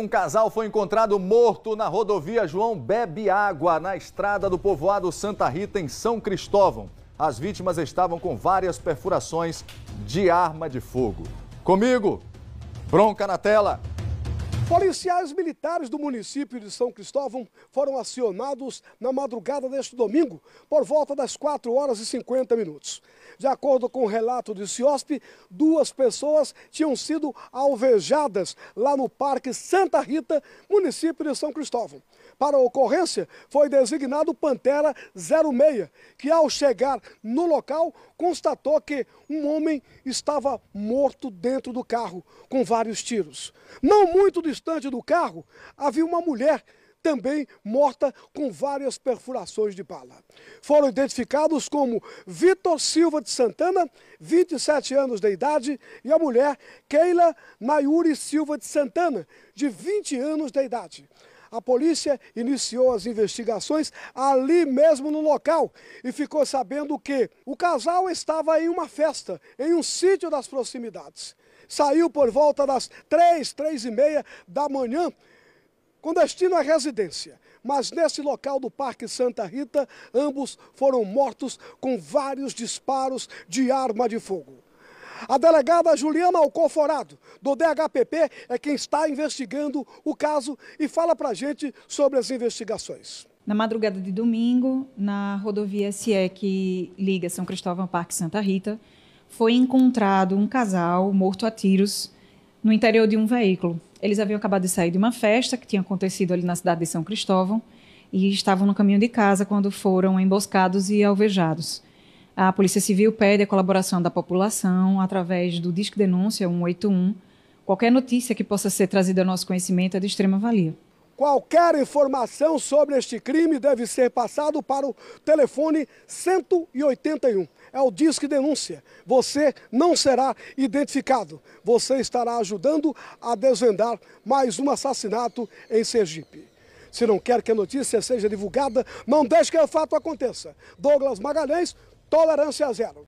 Um casal foi encontrado morto na rodovia João Bebe Água, na estrada do povoado Santa Rita, em São Cristóvão. As vítimas estavam com várias perfurações de arma de fogo. Comigo, bronca na tela. Policiais militares do município de São Cristóvão foram acionados na madrugada deste domingo, por volta das 4 horas e 50 minutos. De acordo com o relato de CIOSP, duas pessoas tinham sido alvejadas lá no Parque Santa Rita, município de São Cristóvão. Para a ocorrência, foi designado Pantera 06, que ao chegar no local constatou que um homem estava morto dentro do carro, com vários tiros. Não muito distante do carro, havia uma mulher também morta com várias perfurações de bala. Foram identificados como Vitor Silva de Santana, 27 anos de idade, e a mulher Keila Nayuri Silva de Santana, de 20 anos de idade. A polícia iniciou as investigações ali mesmo no local e ficou sabendo que o casal estava em uma festa, em um sítio das proximidades. Saiu por volta das três, três e meia da manhã com destino à residência. Mas nesse local do Parque Santa Rita, ambos foram mortos com vários disparos de arma de fogo. A delegada Juliana Alcoforado, do DHPP, é quem está investigando o caso e fala para gente sobre as investigações. Na madrugada de domingo, na rodovia SE que liga São Cristóvão Parque Santa Rita, foi encontrado um casal morto a tiros no interior de um veículo. Eles haviam acabado de sair de uma festa que tinha acontecido ali na cidade de São Cristóvão e estavam no caminho de casa quando foram emboscados e alvejados. A Polícia Civil pede a colaboração da população através do Disque Denúncia 181. Qualquer notícia que possa ser trazida ao nosso conhecimento é de extrema valia. Qualquer informação sobre este crime deve ser passado para o telefone 181. É o Disque Denúncia. Você não será identificado. Você estará ajudando a desvendar mais um assassinato em Sergipe. Se não quer que a notícia seja divulgada, não deixe que o fato aconteça. Douglas Magalhães, Tolerância zero.